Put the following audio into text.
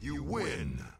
You win.